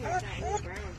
brown